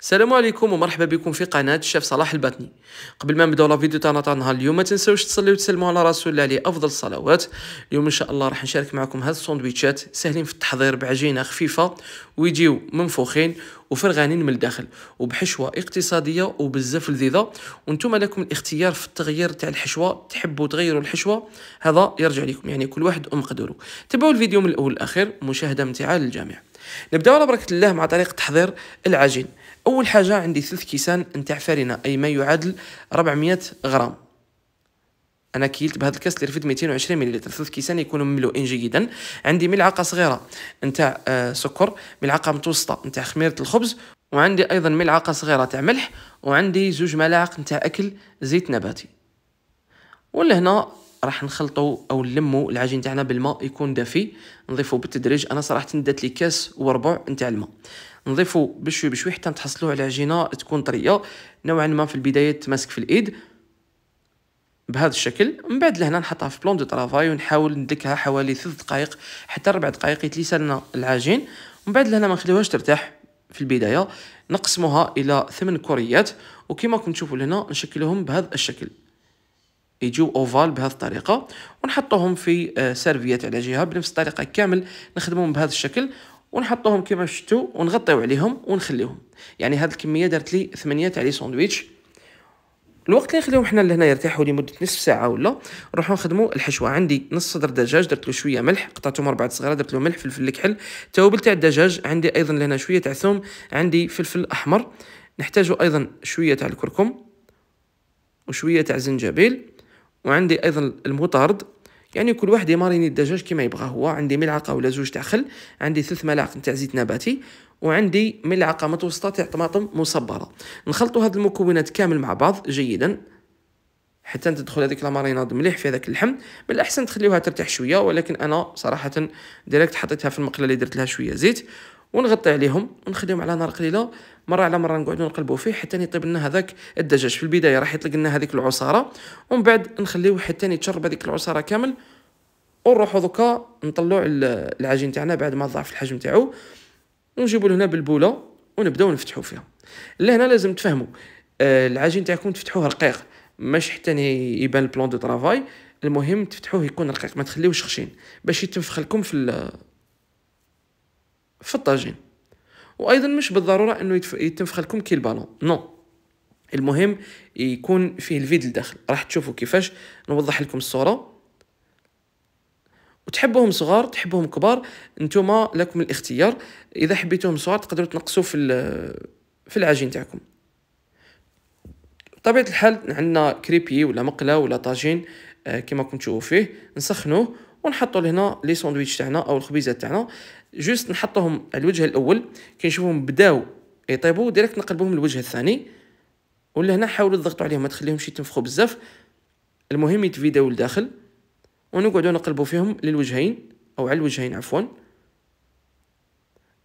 السلام عليكم ومرحبا بكم في قناة الشيف صلاح الباتني قبل ما نبداو لا فيديو تاعنا تاع نهار اليوم ما تنساوش تصليو وتسلموا على رسول الله عليه افضل الصلوات. اليوم إن شاء الله راح نشارك معكم هاد الساندويتشات سهلين في التحضير بعجينة خفيفة ويجيو منفوخين وفرغانين من الداخل وبحشوة اقتصادية وبزاف لذيذة. وأنتم لكم الاختيار في التغيير تاع الحشوة تحبوا تغيروا الحشوة هذا يرجع لكم يعني كل واحد ومقدوره تابعوا الفيديو من الأول للأخير مشاهدة ممتعة للجميع. نبداو على بركة الله مع طريقة تحضير العجين. أول حاجة عندي ثلاث كيسان نتاع فرينه أي ما يعادل 400 غرام. أنا كيلت بهذا الكاس اللي رفد 220 ملل ثلاث كيسان يكونوا مملوئين جيدا. عندي ملعقة صغيرة نتاع آه سكر ملعقة متوسطة نتاع خميرة الخبز وعندي أيضا ملعقة صغيرة تاع ملح وعندي زوج ملاعق نتاع أكل زيت نباتي. ولا هنا راح نخلطوا أو نلموا العجين تاعنا بالماء يكون دافي. نضيفوا بالتدريج. أنا صراحة دات لي كاس وربع نتاع الماء. نضيفوا بشوي بشوي حتى تحصلوا على عجينة تكون طرية. نوعا ما في البداية تماسك في الإيد بهذا الشكل. من بعد لهنا نحطها في بلون دو طرافاي ونحاول ندكها حوالي ثلاث دقائق حتى ربع دقائق يتليس لنا العجين. ومن بعد لهنا ما نخليوهاش ترتاح في البداية. نقسموها إلى ثمان كريات وكما كنتم تشوفوا لهنا نشكلهم بهذا الشكل. يجيو ovale بهذه الطريقة ونحطوهم في آه، serviettes على جهة بنفس الطريقة كامل نخدمهم بهذا الشكل ونحطوهم كما شفتوا ونغطيو عليهم ونخليهم. يعني هذه الكمية دارت لي ثمانية تاع les sandwichs. الوقت اللي نخليهم حنا لهنا يرتاحوا لمدة نصف ساعة ولا نروحوا نخدموا الحشوة. عندي نص صدر دجاج درت له شوية ملح قطعتهم أربعة صغيرة درت له ملح فلفل الكحل توابل تاع الدجاج عندي أيضا لهنا شوية تاع ثوم عندي فلفل أحمر. نحتاج أيضا شوية تاع الكركم وشوية تاع زنجبيل وعندي أيضا المطارد يعني كل واحد يماريني الدجاج كما يبغى. هو عندي ملعقة ولا زوج تاع خل عندي ثلاث ملاعق تاع زيت نباتي وعندي ملعقة متوسطة تاع طماطم مصبرة. نخلطوا هذه المكونات كامل مع بعض جيدا. حتى تدخل هذيك لاماريناد مليح في هذاك اللحم. من الاحسن تخليوها ترتاح شوية ولكن أنا صراحة ديريكت حطيتها في المقلة اللي درت لها شوية زيت. ونغطي عليهم ونخليهم على نار قليلة. مرة على مرة نقعدوا نقلبوا فيه حتى يطيب لنا هذاك الدجاج في البداية راح يطلق لنا هذيك العصارة. ومن بعد نخليوه حتى يتشرب هذيك العصارة كامل. ونروحوا دوكا نطلعوا العجين تاعنا بعد ما ضعف الحجم تاعو. ونجيبوا لهنا ب la boule ونبداو نفتحوا فيها. لهنا لازم تفهموا آه، العجين تاعكم تفتحوه رقيق ماشي حتى يبان ال plan de travail المهم تفتحوه يكون رقيق ما تخليوش خشين. باش يتنفخ لكم في في الطاجين. وأيضا مش بالضرورة إنه يتنفخ لكم كي البالون. non المهم يكون فيه ال vide لداخل. راح تشوفوا كيفاش. نوضح لكم الصورة. وتحبوهم صغار تحبوهم كبار نتوما لكم الاختيار. إذا حبيتوهم صغار تقدروا تنقصوا في في العجين تاعكم. بطبيعة الحال عندنا crêpière ولا مقلة ولا طاجين آه، كما كنتم فيه. نسخنوه ونحطوا لهنا les sandwichs تاعنا أو الخبيزات تاعنا. juste نحطهم على الوجه الأول كي نشوفهم بداو يطيبوا direct نقلبوهم للوجه الثاني. ولا هنا حاولوا تضغطوا عليهم ما تخليهمش يتنفخوا بزاف. المهم يتفيداو لداخل. ونقعدوا نقلبوا فيهم للوجهين أو على الوجهين عفوا.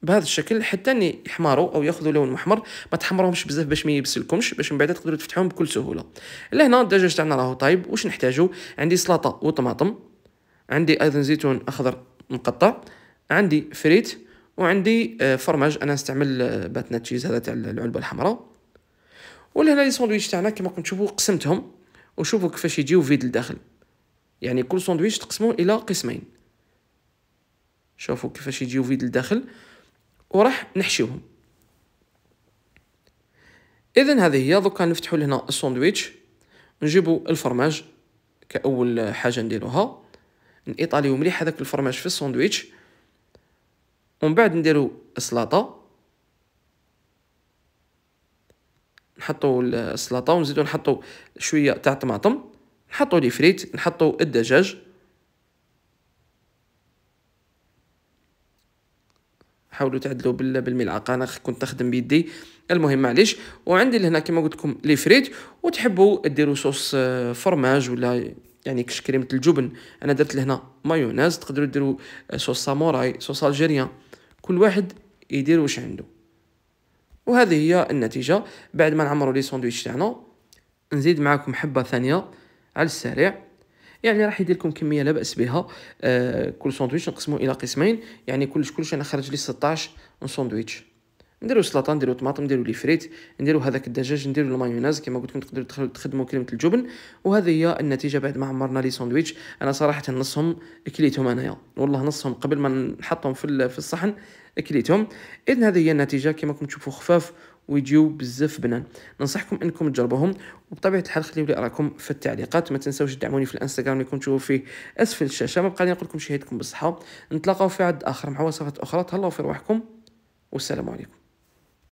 بهذا الشكل حتى يحمروا أو ياخذوا لون محمر ما تحمروهمش بزاف باش ما يبسلكمش باش من بعد تقدروا تفتحوهم بكل سهولة. لهنا الدجاج تاعنا راهو طايب واش نحتاجو؟ عندي سلطه وطماطم. عندي أيضا زيتون أخضر مقطع عندي فريت وعندي آه، فرماج. أنا نستعمل آه، باتنا cheese هذا تاع العلبة الحمراء. ولهنا les sandwichs تاعنا كما كنتم تشوفوا قسمتهم وشوفوا كيفاش يجيو vide لداخل. يعني كل ساندويتش تقسموه إلى قسمين. شوفوا كيفاش يجيو vide لداخل وراح نحشيوهم. اذا هذه هي دوكا نفتحوا لهنا الساندويتش نجيبوا الفرماج كأول حاجة نديروها. نيطاليو مليح هذاك الفرماج في الساندويتش. ومن بعد نديرو السلطة. نحطو السلطة ونزيدو نحطو شوية تاع طماطم. نحطو les frites نحطو الدجاج. حاولوا تعدلوا بالملعقة أنا كنت نخدم بيدي. المهم معليش. وعندي لهنا كما قلت لكم les frites. وتحبوا ديروا صوص آه، فرماج ولا يعني كش كريمه الجبن أنا درت لهنا مايونيز تقدروا ديروا sauce samouraï sauce algérienne. كل واحد يدير واش عنده. وهذه هي النتيجة. بعد ما نعمروا les sandwichs تاعنا نزيد معكم حبة ثانية على السريع. يعني راح يدير لكم كمية لا بأس بها. آه كل ساندويتش نقسموه إلى قسمين. يعني كلش كلش أنا خرج لي 16 ساندويتش. نديرو سلطة نديرو طماطم نديرو les frites نديرو هذاك الدجاج نديرو المايونيز كما قلت لكم تقدروا تخدموا كريمة الجبن. وهذه هي النتيجة بعد ما عمرنا لي ساندويتش. أنا صراحة نصهم كليتهم أنايا. والله نصهم قبل ما نحطهم في في الصحن كليتهم اذا هذه هي النتيجة. كما راكم تشوفوا خفاف ويجيو بزاف بنان. ننصحكم إنكم تجربوهم. وبطبيعة الحال خليو لي رايكم في التعليقات. ما تنساوش تدعموني في الإنستغرام اللي كنتو فيه أسفل الشاشة. ما بقى لي نقول لكم شهيتكم بالصحة. نتلاقاو في عد آخر مع وصفات أخرى. تهلاو في رواحكم. والسلام عليكم.